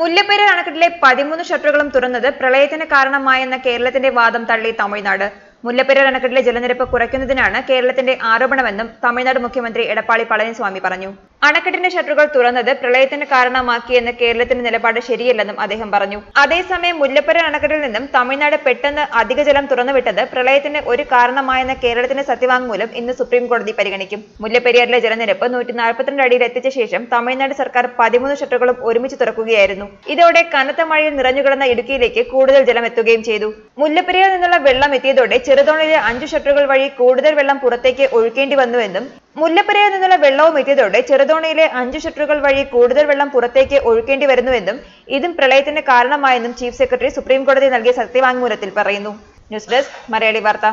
മുല്ലപ്പെരിയാർ അണക്കെട്ടിലെ പതിമൂന്ന് ഷട്ടറുകളും തുറന്നത് പ്രളയത്തിന് കാരണമായെന്ന കേരളത്തിന്റെ വാദം തള്ളി തമിഴ്നാട്. മുല്ലപ്പെരിയാർ അണക്കെട്ടിലെ ജലനിരപ്പ് കുറയ്ക്കുന്നതിനാണ് കേരളത്തിന്റെ ആരോപണമെന്നും തമിഴ്നാട് മുഖ്യമന്ത്രി എടപ്പാടി പളനിസ്വാമി പറഞ്ഞു. അണക്കെട്ടിന്റെ ഷട്ടറുകൾ തുറന്നത് പ്രളയത്തിന് കാരണമാക്കിയെന്ന് കേരളത്തിന്റെ നിലപാട് ശരിയല്ലെന്നും അദ്ദേഹം പറഞ്ഞു. അതേസമയം മുല്ലപ്പെരിയാർ അണക്കെട്ടിൽ നിന്നും തമിഴ്നാട് പെട്ടെന്ന് അധിക ജലം തുറന്നുവിട്ടത് പ്രളയത്തിന് ഒരു കാരണമായെന്ന കേരളത്തിന്റെ സത്യവാങ്മൂലം ഇന്ന് സുപ്രീം കോടതി പരിഗണിക്കും. മുല്ലപ്പെരിയാറിലെ ജലനിരപ്പ് നൂറ്റി നാൽപ്പത്തിരണ്ട് അടിയിൽ എത്തിച്ച ശേഷം തമിഴ്നാട് സർക്കാർ പതിമൂന്ന് ഷട്ടറുകളും ഒരുമിച്ച് തുറക്കുകയായിരുന്നു. ഇതോടെ കനത്ത മഴയിൽ നിറഞ്ഞുകിടന്ന ഇടുക്കിയിലേക്ക് കൂടുതൽ ജലം എത്തുകയും ചെയ്തു. മുല്ലപ്പെരിയാറിൽ നിന്നുള്ള വെള്ളം എത്തിയതോടെ ചെറുതോണിയിലെ അഞ്ചു ഷട്ടറുകൾ വഴി കൂടുതൽ വെള്ളം പുറത്തേക്ക് ഒഴുക്കേണ്ടി വന്നുവെന്നും മുല്ലപ്പെരിയാറിൽ നിന്നുള്ള വെള്ളവും എത്തിയതോടെ ചെറുതോണിയിലെ അഞ്ച് ഷട്ടറുകൾ വഴി കൂടുതൽ വെള്ളം പുറത്തേക്ക് ഒഴുക്കേണ്ടി വരുന്നുവെന്നും ഇതും പ്രളയത്തിന് കാരണമായെന്നും ചീഫ് സെക്രട്ടറി സുപ്രീം കോടതി നൽകിയ സത്യവാങ്മൂലത്തിൽ പറയുന്നു. ന്യൂസ് ഡെസ്ക് മലയാളി വാർത്ത.